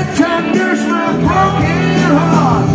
it for a broken heart.